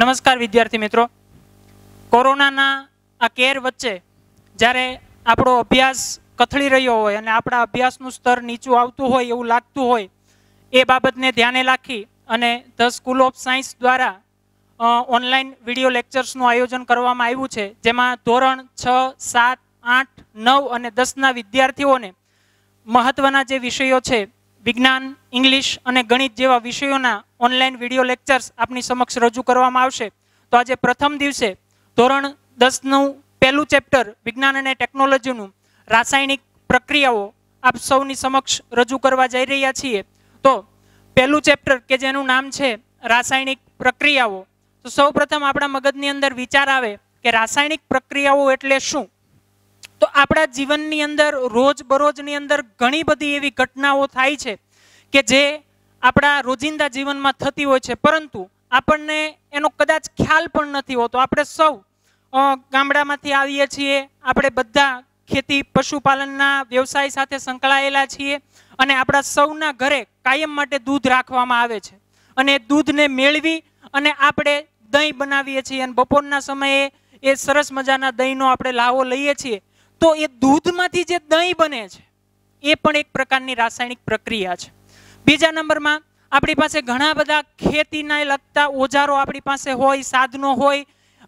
નમસ્કાર વિદ્યાર્થી મિત્રો. કોરોનાના આ કેર વચ્ચે જ્યારે આપણો અભ્યાસ કથળી રહ્યો હોય અને આપણા અભ્યાસનું સ્તર નીચું આવતું હોય એવું લાગતું હોય, એ બાબતને ધ્યાને રાખી અને ધ સ્કૂલ ઓફ સાયન્સ દ્વારા ઓનલાઈન વીડિયો લેક્ચર્સનું આયોજન કરવામાં આવ્યું છે, જેમાં ધોરણ છ, સાત, આઠ, નવ અને દસના વિદ્યાર્થીઓને મહત્વના જે વિષયો છે વિજ્ઞાન, ઇંગ્લિશ અને ગણિત જેવા વિષયોના ઓનલાઈન વીડિયો લેક્ચર્સ આપની સમક્ષ રજૂ કરવામાં આવશે. તો આજે પ્રથમ દિવસે ધોરણ દસનું પહેલું ચેપ્ટર વિજ્ઞાન અને ટેકનોલોજીનું રાસાયણિક પ્રક્રિયાઓ આપ સૌની સમક્ષ રજૂ કરવા જઈ રહ્યા છીએ. તો પહેલું ચેપ્ટર કે જેનું નામ છે રાસાયણિક પ્રક્રિયાઓ. તો સૌ પ્રથમ આપણા મગજની અંદર વિચાર આવે કે રાસાયણિક પ્રક્રિયાઓ એટલે શું? તો આપણા જીવનની અંદર રોજ બરોજની અંદર ઘણી બધી એવી ઘટનાઓ થાય છે કે જે આપણા રોજિંદા જીવનમાં થતી હોય છે. પરંતુ આપણને એનો કદાચ ખ્યાલ પણ નથી હોતો. આપણે સૌ ગામડામાંથી આવીએ છીએ, આપણે બધા ખેતી, પશુપાલનના વ્યવસાય સાથે સંકળાયેલા છીએ અને આપણા સૌના ઘરે કાયમ માટે દૂધ રાખવામાં આવે છે. અને દૂધને મેળવી અને આપણે દહીં બનાવીએ છીએ. અને બપોરના સમયે એ સરસ મજાના દહીંનો આપણે લાવો લઈએ છીએ. તો એ દૂધમાંથી જે દહીં બને છે, એ પણ એક પ્રકારની રાસાયણિક પ્રક્રિયા છે. બીજા નંબરમાં, આપણી પાસે ઘણા બધા ખેતીના લગતા ઓજારો આપણી પાસે હોય, સાધનો હોય,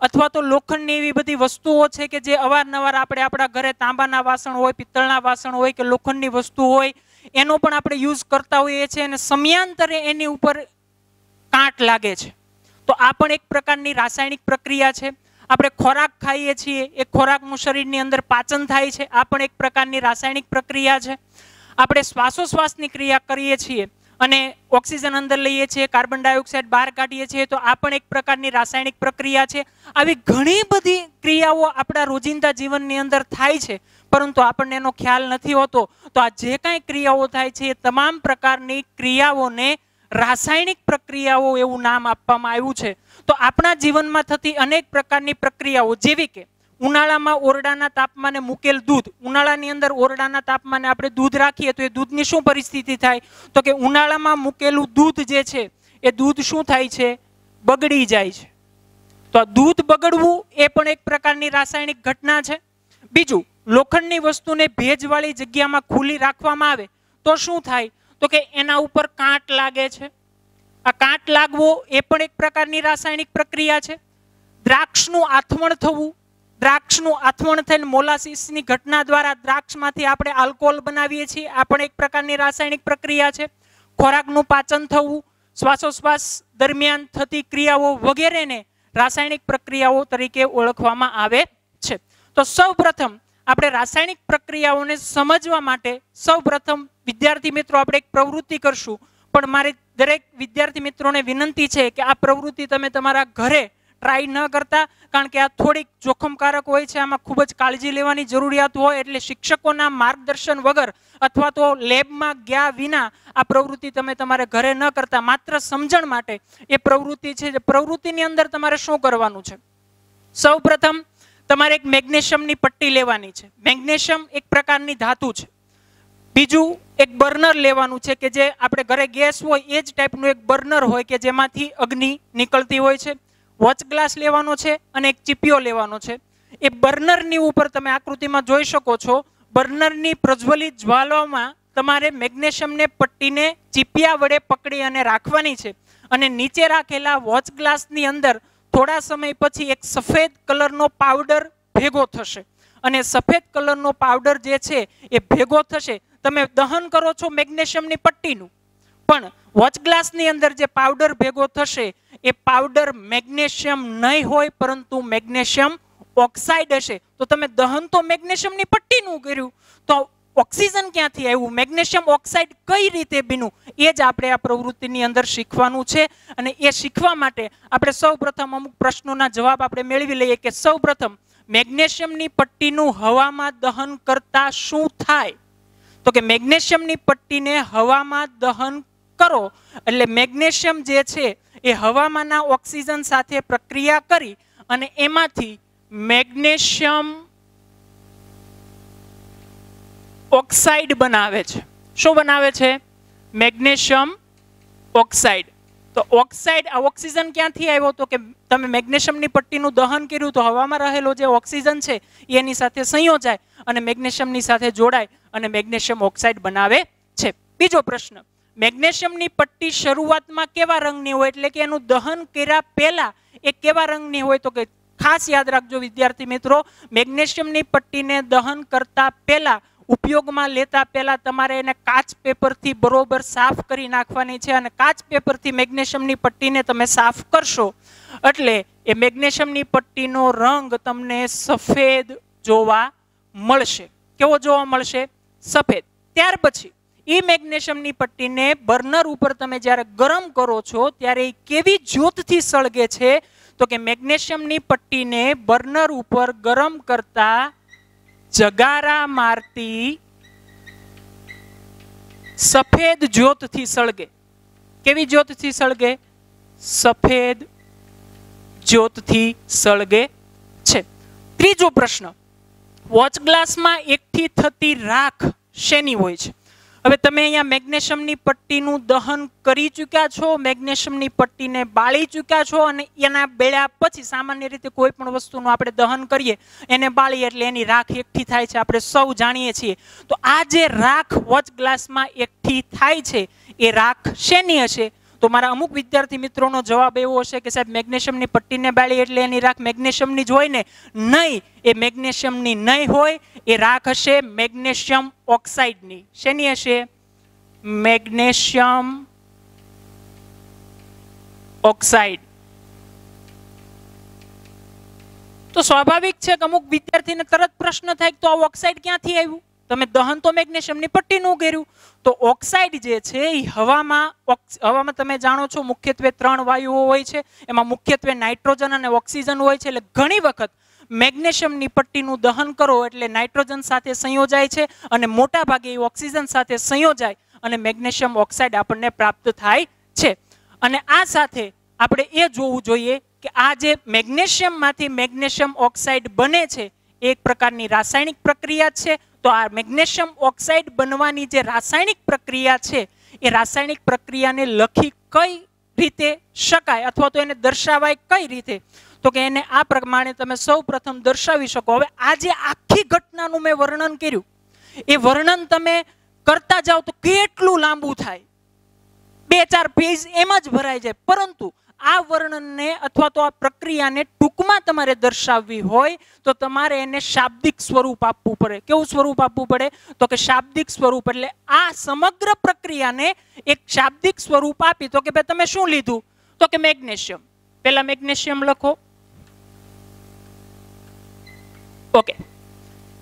અથવા તો લોખંડની એવી બધી વસ્તુઓ છે કે જે અવારનવાર આપણે આપણા ઘરે તાંબાના વાસણ હોય, પિત્તળના વાસણ હોય કે લોખંડની વસ્તુ હોય, એનો પણ આપણે યુઝ કરતા હોઈએ છીએ અને સમયાંતરે એની ઉપર કાંટ લાગે છે. તો આ પણ એક પ્રકારની રાસાયણિક પ્રક્રિયા છે. આપણે ખોરાક ખાઈએ છીએ, એ ખોરાકનું શરીરની અંદર પાચન થાય છે, આ પણ એક પ્રકારની રાસાયણિક પ્રક્રિયા છે. આપણે શ્વાસોશ્વાસની ક્રિયા કરીએ છીએ અને ઓક્સિજન અંદર લઈએ છીએ, કાર્બન ડાયોક્સાઇડ બહાર કાઢીએ છીએ, તો આ પણ એક પ્રકારની રાસાયણિક પ્રક્રિયા છે. આવી ઘણી બધી ક્રિયાઓ આપણા રોજિંદા જીવનની અંદર થાય છે, પરંતુ આપણને એનો ખ્યાલ નથી હોતો. તો આ જે કાંઈ ક્રિયાઓ થાય છે, એ તમામ પ્રકારની ક્રિયાઓને રાસાયણિક પ્રક્રિયાઓ એવું નામ આપવામાં આવ્યું છે. તો આપણા જીવનમાં થતી અનેક પ્રકારની પ્રક્રિયાઓ જેવી કે ઉનાળામાં ઓરડાના તાપમાને મૂકેલ દૂધ, ઉનાળાની અંદર ઓરડાના તાપમાને આપણે દૂધ રાખીએ તો એ દૂધની શું પરિસ્થિતિ થાય? તો કે ઉનાળામાં મૂકેલું દૂધ જે છે, એ દૂધ શું થાય છે? બગડી જાય છે. તો દૂધ બગડવું એ પણ એક પ્રકારની રાસાયણિક ઘટના છે. બીજું, લોખંડની વસ્તુને ભેજવાળી જગ્યામાં ખુલ્લી રાખવામાં આવે તો શું થાય? તો કે એના ઉપર કાંટ લાગે છે. આ કાંટ લાગવો એ પણ એક પ્રકારની રાસાયણિક પ્રક્રિયા છે. દ્રાક્ષનું આથમણ થવું, દ્રાક્ષનું આથમણ થઈને મોલાસિસની ઘટના દ્વારા દ્રાક્ષમાંથી આપણે આલ્કોહોલ બનાવીએ છીએ, આ પણ એક પ્રકારની રાસાયણિક પ્રક્રિયા છે. ખોરાકનું પાચન થવું, શ્વાસોશ્વાસ દરમિયાન થતી ક્રિયાઓ વગેરેને રાસાયણિક પ્રક્રિયાઓ તરીકે ઓળખવામાં આવે છે. તો સૌ પ્રથમ આપણે રાસાયણિક પ્રક્રિયાઓને સમજવા માટે સૌ પ્રથમ વિદ્યાર્થી મિત્રો આપણે એક પ્રવૃત્તિ કરશું. પણ મારી દરેક વિદ્યાર્થી મિત્રોને વિનંતી છે કે આ પ્રવૃત્તિ તમે તમારા ઘરે ટ્રાય ન કરતા, કારણ કે આ થોડીક જોખમકારક હોય છે, આમાં ખૂબ જ કાળજી લેવાની જરૂરિયાત હોય, એટલે શિક્ષકોના માર્ગદર્શન વગર અથવા તો લેબમાં ગયા વિના આ પ્રવૃત્તિ તમે તમારે ઘરે ન કરતા. માત્ર સમજણ માટે એ પ્રવૃત્તિ છે, જે પ્રવૃત્તિની અંદર તમારે શું કરવાનું છે? સૌ પ્રથમ તમારે એક મેગ્નેશિયમની પટ્ટી લેવાની છે. મેગ્નેશિયમ એક પ્રકારની ધાતુ છે. બીજું એક બર્નર લેવાનું છે કે જે આપણે ઘરે ગેસ હોય એ જ ટાઈપનું એક બર્નર હોય કે જેમાંથી અગ્નિ નીકળતી હોય છે. વોચ ગ્લાસ લેવાનો છે અને એક ચીપિયો લેવાનો છે. એ બર્નરની ઉપર તમે આકૃતિમાં જોઈ શકો છો, બર્નરની પ્રજ્વલિત જ્વાલામાં તમારે મેગ્નેશિયમને પટ્ટીને ચીપિયા વડે પકડી અને રાખવાની છે. અને નીચે રાખેલા વોચ ગ્લાસની અંદર થોડા સમય પછી એક સફેદ કલરનો પાવડર ભેગો થશે. અને સફેદ કલરનો પાવડર જે છે, એ ભેગો થશે. તમે દહન કરો છો મેગ્નેશિયમની પટ્ટીનું. પણ વોચ ગ્લાસની અંદર જે પાવડર ભેગો થશે, એ પાવડર મેગ્નેશિયમ નહીં હોય, પરંતુ મેગ્નેશિયમ ઓક્સાઇડ હશે. તો તમે દહન તો મેગ્નેશિયમની પટ્ટીનું કર્યું. તો ઓક્સિજન ક્યાંથી આવ્યું? મેગ્નેશિયમ ઓક્સાઇડ કઈ રીતે બન્યું એ જ આપણે આ પ્રવૃત્તિની અંદર શીખવાનું છે અને એ શીખવા માટે આપણે સૌપ્રથમ અમુક પ્રશ્નોના જવાબ આપણે મેળવી લઈએ કે સૌપ્રથમ મેગ્નેશિયમની પટ્ટીનું હવામાં દહન કરતા શું થાય? તો કે મેગ્નેશિયમની પટ્ટીને હવામાં દહન કરો એટલે મેગ્નેશિયમ જે છે એ હવામાંના ઓક્સિજન સાથે પ્રક્રિયા કરી અને એમાંથી મેગ્નેશિયમ ઓક્સાઇડ બનાવે છે. શું બનાવે છે? Magnesium oxide. તો ઓક્સાઇડ, આ ઓક્સિજન ક્યાંથી આવ્યો? તો કે તમે મેગ્નેશિયમની પટ્ટીનું દહન કર્યું તો હવામાં રહેલો જે ઓક્સિજન છે, એની સાથે સંયોજાય અને મેગ્નેશિયમની સાથે જોડાય અને મેગ્નેશિયમ ઓક્સાઇડ બનાવે છે. બીજો પ્રશ્ન, મેગ્નેશિયમની પટ્ટી શરૂઆતમાં કેવા રંગની હોય? એટલે કે એનું દહન કર્યા પહેલા એ કેવા રંગની હોય? તો કે ખાસ યાદ રાખજો વિદ્યાર્થી મિત્રો, મેગ્નેશિયમની પટ્ટીને દહન કરતા પહેલા ઉપયોગમાં લેતા પહેલાં તમારે એને કાચ પેપરથી બરોબર સાફ કરી નાખવાની છે અને કાચ પેપરથી મેગ્નેશિયમની પટ્ટીને તમે સાફ કરશો. એટલે એ મેગ્નેશિયમની પટ્ટીનો રંગ તમને સફેદ જોવા મળશે. કેવો જોવા મળશે? સફેદ. ત્યાર પછી એ મેગ્નેશિયમની પટ્ટીને બર્નર ઉપર તમે જ્યારે ગરમ કરો છો, ત્યારે એ કેવી જ્યોતથી સળગે છે? તો કે મેગ્નેશિયમની પટ્ટીને બર્નર ઉપર ગરમ કરતા જગારા મારતી સફેદ જ્યોતથી સળગે. કેવી જ્યોતથી સળગે? સફેદ જ્યોતથી સળગે છે. ત્રીજો પ્રશ્ન. વોચ ગ્લાસમાં એકઠી થતી રાખ શેની હોય છે? હવે તમે અહીંયા મેગ્નેશિયમની પટ્ટીનું દહન કરી ચૂક્યા છો, મેગ્નેશિયમની પટ્ટીને બાળી ચૂક્યા છો અને એના બેળ્યા પછી સામાન્ય રીતે કોઈ પણ વસ્તુનું આપણે દહન કરીએ, એને બાળીએ એટલે એની રાખ એકઠી થાય છે, આપણે સૌ જાણીએ છીએ. તો આ જે રાખ વોચ ગ્લાસમાં એકઠી થાય છે, એ રાખ શેની હશે? તો મારા અમુક વિદ્યાર્થી મિત્રોનો જવાબ એવો હશે કે સાહેબ, મેગ્નેશિયમની પટ્ટીને બાળી એટલે એની રાખ મેગ્નેશિયમની જ હોય ને? નહીં, એ મેગ્નેશિયમની નહીં હોય, એ રાખ હશે મેગ્નેશિયમ ઓક્સાઇડની. શેની હશે? Magnesium oxide. તો સ્વાભાવિક છે કે અમુક વિદ્યાર્થીને તરત પ્રશ્ન થાય તો આ ઓક્સાઇડ ક્યાંથી આવ્યું? તમે દહન તો મેગ્નેશિયમની પટ્ટીનું કર્યું તો ઓક્સાઇડ જે છે એ હવામાં હવામાં તમે જાણો છો મુખ્યત્વે ત્રણ વાયુઓ હોય છે. એમાં મુખ્યત્વે નાઇટ્રોજન અને ઓક્સિજન હોય છે. એટલે ઘણી વખત મેગ્નેશિયમની પટ્ટીનું દહન કરો એટલે નાઇટ્રોજન સાથે સંયોજાય છે અને મોટા ભાગે એ ઓક્સિજન સાથે સંયોજાય અને મેગ્નેશિયમ ઓક્સાઇડ આપણને પ્રાપ્ત થાય છે. અને આ સાથે આપણે એ જોવું જોઈએ કે આ જે મેગ્નેશિયમમાંથી મેગ્નેશિયમ ઓક્સાઇડ બને છે એક પ્રકારની રાસાયણિક પ્રક્રિયા છે તો આ મેગ્નેશિયમ ઓક્સાઇડ બનવાની જે રાસાયણિક પ્રક્રિયા છે, એ રાસાયણિક પ્રક્રિયાને લખી કઈ રીતે શકાય અથવા તો એને દર્શાવાય કઈ રીતે? તો કે એને આ પ્રમાણે તમે સૌ પ્રથમ દર્શાવી શકો. હવે આ જે આખી ઘટનાનું મેં વર્ણન કર્યું, એ વર્ણન તમે કરતા જાઓ તો કેટલું લાંબુ થાય? બે ચાર પેજ એમ જ ભરાઈ જાય. પરંતુ આ વર્ણનને અથવા તો આ પ્રક્રિયાને ટૂંકમાં તમારે દર્શાવવી હોય તો તમારે એને શાબ્દિક સ્વરૂપ આપવું પડે. કેવું સ્વરૂપ આપવું પડે? તો કે શાબ્દિક સ્વરૂપ એટલે આ સમગ્ર પ્રક્રિયાને એક શાબ્દિક સ્વરૂપ આપી. તો કે ભાઈ તમે શું લીધું? તો કે મેગ્નેશિયમ. પેલા મેગ્નેશિયમ લખો. ઓકે.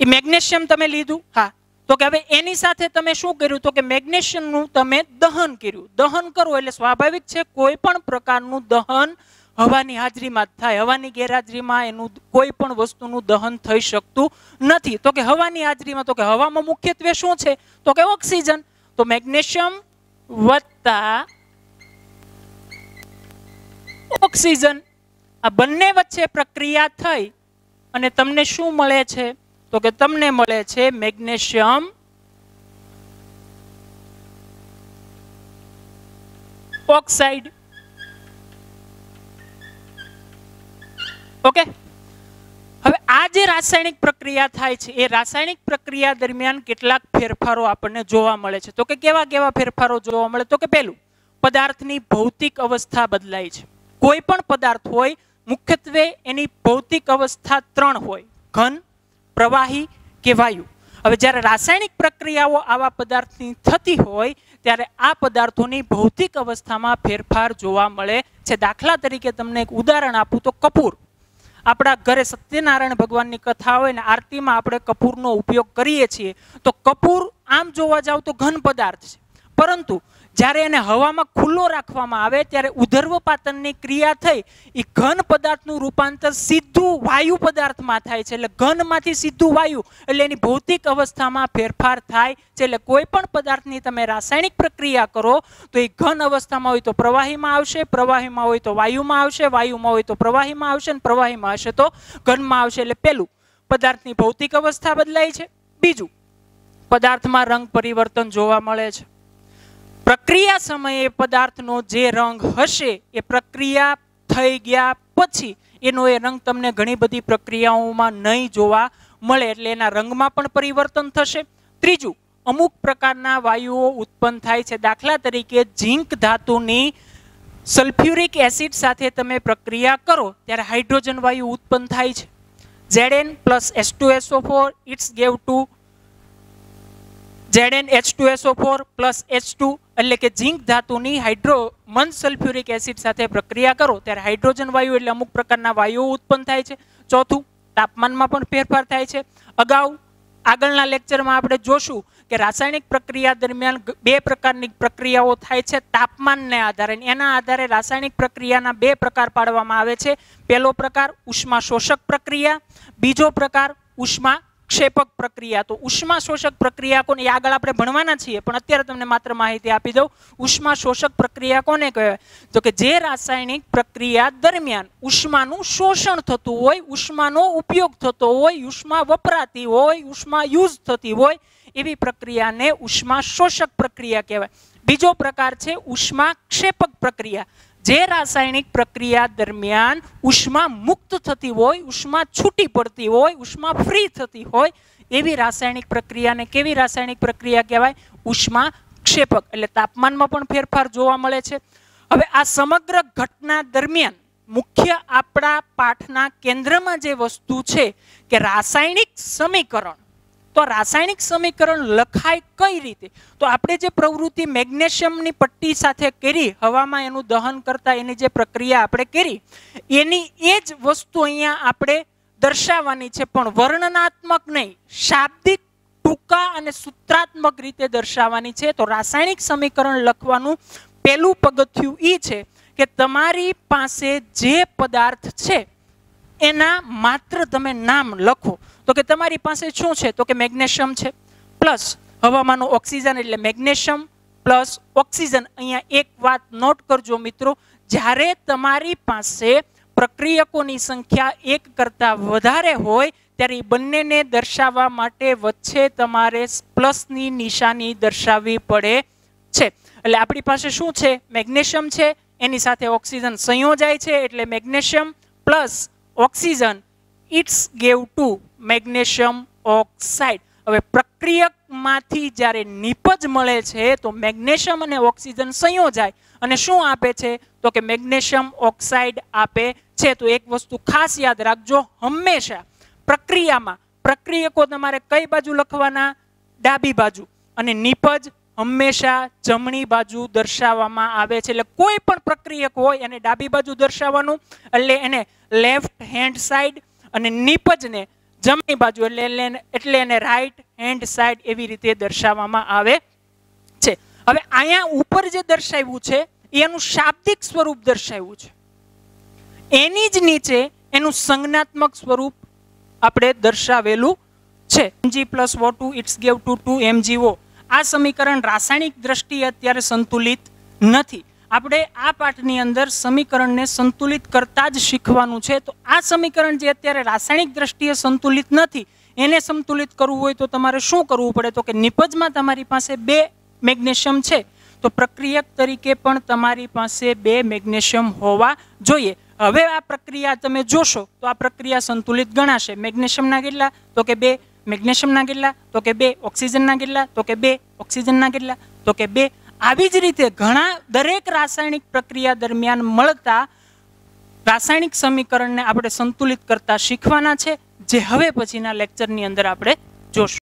એ મેગ્નેશિયમ તમે લીધું? હા. તો કે હવે એની સાથે તમે શું કર્યું? તો કે મેગ્નેશિયમનું તમે દહન કર્યું. દહન કરો એટલે સ્વાભાવિક છે કોઈ પણ પ્રકારનું દહન હવાની હાજરીમાં જ થાય. હવાની ગેરહાજરીમાં એનું કોઈ પણ વસ્તુનું દહન થઈ શકતું નથી. તો કે હવાની હાજરીમાં, તો કે હવામાં મુખ્યત્વે શું છે? તો કે ઓક્સિજન. તો મેગ્નેશિયમ વત્તા ઓક્સિજન. આ બંને વચ્ચે પ્રક્રિયા થઈ અને તમને શું મળે છે? તો કે તમને મળે છે મેગ્નેશિયમ ઓક્સાઇડ. ઓકે? હવે આ જે રાસાયણિક પ્રક્રિયા થાય છે, એ રાસાયણિક પ્રક્રિયા દરમિયાન કેટલાક ફેરફારો આપણને જોવા મળે છે. તો કે કેવા કેવા ફેરફારો જોવા મળે? તો કે પહેલું, પદાર્થની ભૌતિક અવસ્થા બદલાય છે. કોઈ પણ પદાર્થ હોય, મુખ્યત્વે એની ભૌતિક અવસ્થા ત્રણ હોય. ઘન પ્રવાહી કે વાયુ હવે જ્યારે રાસાયણિક પ્રક્રિયાઓ આવા પદાર્થની થતી હોય, ત્યારે આ પદાર્થોની ભૌતિક અવસ્થામાં ફેરફાર જોવા મળે છે. દાખલા તરીકે તમને એક ઉદાહરણ આપું તો કપૂર. આપણા ઘરે સત્યનારાયણ ભગવાનની કથા હોય ને, આરતીમાં આપણે કપૂરનો ઉપયોગ કરીએ છીએ. તો કપૂર આમ જોવા જાવ તો ઘન પદાર્થ છે. પરંતુ જ્યારે એને હવામાં ખુલ્લો રાખવામાં આવે, ત્યારે ઉધર્વપાતનની ક્રિયા થઈ. એ ઘન પદાર્થનું રૂપાંતર સીધું વાયુ પદાર્થમાં થાય છે. એટલે ઘનમાંથી સીધું વાયુ. એટલે એની ભૌતિક અવસ્થામાં ફેરફાર થાય છે. એટલે કોઈ પણ પદાર્થની તમે રાસાયણિક પ્રક્રિયા કરો, તો એ ઘન અવસ્થામાં હોય તો પ્રવાહીમાં આવશે, પ્રવાહીમાં હોય તો વાયુમાં આવશે, વાયુમાં હોય તો પ્રવાહીમાં આવશે અને પ્રવાહીમાં હશે તો ઘનમાં આવશે. એટલે પેલું પદાર્થની ભૌતિક અવસ્થા બદલાય છે. બીજું, પદાર્થમાં રંગ પરિવર્તન જોવા મળે છે. પ્રક્રિયા સમયે પદાર્થનો જે રંગ હશે એ પ્રક્રિયા થઈ ગયા પછી એનો એ રંગ તમને ઘણી બધી પ્રક્રિયાઓમાં નહીં જોવા મળે એટલે એના રંગમાં પણ પરિવર્તન થશે. ત્રીજું, અમુક પ્રકારના વાયુઓ ઉત્પન્ન થાય છે. દાખલા તરીકે ઝીંક ધાતુની સલ્ફ્યુરિક એસિડ સાથે તમે પ્રક્રિયા કરો ત્યારે હાઇડ્રોજન વાયુ ઉત્પન્ન થાય છે. Zn plus S two SO four, it's gave to Zn H two SO four plus H two એટલે કે ઝીંક ધાતુની હાઇડ્રો મન સલ્ફ્યુરિક એસિડ સાથે પ્રક્રિયા કરો, ત્યારે હાઇડ્રોજન વાયુ એટલે અમુક પ્રકારના વાયુઓ ઉત્પન્ન થાય છે. ચોથું, તાપમાનમાં પણ ફેરફાર થાય છે. અગાઉ આગળના લેક્ચરમાં આપણે જોશું કે રાસાયણિક પ્રક્રિયા દરમિયાન બે પ્રકારની પ્રક્રિયાઓ થાય છે તાપમાનને આધારે. એના આધારે રાસાયણિક પ્રક્રિયાના બે પ્રકાર પાડવામાં આવે છે. પહેલો પ્રકાર ઉષ્મા શોષક પ્રક્રિયા, બીજો પ્રકાર ઉષ્મા ક્ષેપક પ્રક્રિયા. તો ઉષ્મા શોષક પ્રક્રિયા કોને? આગળ આપણે ભણવાના છીએ, પણ અત્યારે તમને માત્ર માહિતી આપી દઉં. ઉષ્મા શોષક પ્રક્રિયા કોને કહેવાય તો કે જે રાસાયણિક પ્રક્રિયા દરમિયાન ઉષ્માનું શોષણ થતું હોય, ઉષ્માનો ઉપયોગ થતો હોય, ઉષ્મા વપરાતી હોય, ઉષ્મા યુઝ થતી હોય, એવી પ્રક્રિયાને ઉષ્મા શોષક પ્રક્રિયા કહેવાય. બીજો પ્રકાર છે ઉષ્મા ક્ષેપક પ્રક્રિયા. જે રાસાયણિક પ્રક્રિયા દરમિયાન ઉષ્મા મુક્ત થતી હોય, ઉષ્મા છૂટી પડતી હોય, ઉષ્મા ફ્રી થતી હોય, એવી રાસાયણિક પ્રક્રિયાને કેવી રાસાયણિક પ્રક્રિયા કહેવાય? ઉષ્મા ક્ષેપક, એટલે તાપમાનમાં પણ ફેરફાર જોવા મળે છે. હવે આ સમગ્ર ઘટના દરમિયાન મુખ્ય આપણા પાઠના કેન્દ્રમાં જે વસ્તુ છે કે રાસાયણિક સમીકરણ તો રાસાયણિક સમીકરણ લખાય કઈ રીતે? તો આપણે જે પ્રવૃત્તિ મેગ્નેશિયમની પટ્ટી સાથે કરી, હવામાં એનું દહન કરતા એની જે પ્રક્રિયા આપણે કરી, એની એ જ વસ્તુ અહીંયા આપણે દર્શાવવાની છે, પણ વર્ણનાત્મક નહીં, શાબ્દિક ટૂંકા અને સૂત્રાત્મક રીતે દર્શાવવાની છે. તો રાસાયણિક સમીકરણ લખવાનું પહેલું પગથિયું એ છે કે તમારી પાસે જે પદાર્થ છે એના માત્ર તમે નામ લખો. તો કે તમારી પાસે શું છે? તો કે મેગ્નેશિયમ છે. પ્લસ હવામાંનું ઓક્સિજન એટલે મેગ્નેશિયમ પ્લસ ઓક્સિજન. અહીંયા એક વાત નોટ કરજો મિત્રો, જ્યારે તમારી પાસે પ્રક્રિયકોની સંખ્યા એક કરતાં વધારે હોય, ત્યારે એ બંનેને દર્શાવવા માટે વચ્ચે તમારે પ્લસની નિશાની દર્શાવવી પડે છે. એટલે આપણી પાસે શું છે? મેગ્નેશિયમ છે. એની સાથે ઓક્સિજન સંયોજાય છે. એટલે magnesium plus oxygen, it's gave to magnesium oxide. હવે પ્રક્રિયકમાંથી જ્યારે નિપજ મળે છે, તો મેગ્નેશિયમ અને ઓક્સિજન સંયોજાય. અને શું આપે છે? તો કે મેગ્નેશિયમ ઓક્સાઇડ આપે છે. તો એક વસ્તુ ખાસ યાદ રાખજો, હંમેશા પ્રક્રિયામાં પ્રક્રિયકો તમારે કઈ બાજુ લખવાના? ડાબી બાજુ. અને નિપજ હંમેશા જમણી બાજુ દર્શાવવામાં આવે છે. એટલે કોઈ પણ પ્રક્રિયક હોય એને ડાબી બાજુ દર્શાવવાનું, એટલે એને લેફ્ટ હેન્ડ સાઈડ અને નિપજને જમણી બાજુ, એટલે એટલે એને રાઈટ હેન્ડ સાઈડ એવી રીતે દર્શાવવામાં આવે છે. હવે અહીંયા ઉપર જે દર્શાવ્યું છે એનું શાબ્દિક સ્વરૂપ દર્શાવ્યું છે. એની જ નીચે એનું સંજ્ઞાત્મક સ્વરૂપ આપણે દર્શાવેલું છે. MG plus O two it's gave to two MGO આ સમીકરણ રાસાયણિક દ્રષ્ટિએ અત્યારે સંતુલિત નથી. આપણે આ પાઠની અંદર સમીકરણને સંતુલિત કરતા જ શીખવાનું છે. તો આ સમીકરણ જે અત્યારે રાસાયણિક દ્રષ્ટિએ સંતુલિત નથી, એને સંતુલિત કરવું હોય તો તમારે શું કરવું પડે? તો કે નિપજમાં તમારી પાસે બે મેગ્નેશિયમ છે. તો પ્રક્રિયક તરીકે પણ તમારી પાસે બે મેગ્નેશિયમ હોવા જોઈએ. હવે આ પ્રક્રિયા તમે જોશો, તો આ પ્રક્રિયા સંતુલિત ગણાશે. મેગ્નેશિયમના કેટલા? તો કે બે મેગ્નેશિયમના કેટલા તો કે બે ઓક્સિજનના કેટલા તો કે બે ઓક્સિજનના કેટલા તો કે બે. આવી જ રીતે ઘણા દરેક રાસાયણિક પ્રક્રિયા દરમિયાન મળતા રાસાયણિક સમીકરણને આપણે સંતુલિત કરતા શીખવાના છે, જે હવે પછીના લેક્ચરની અંદર આપણે જોશું.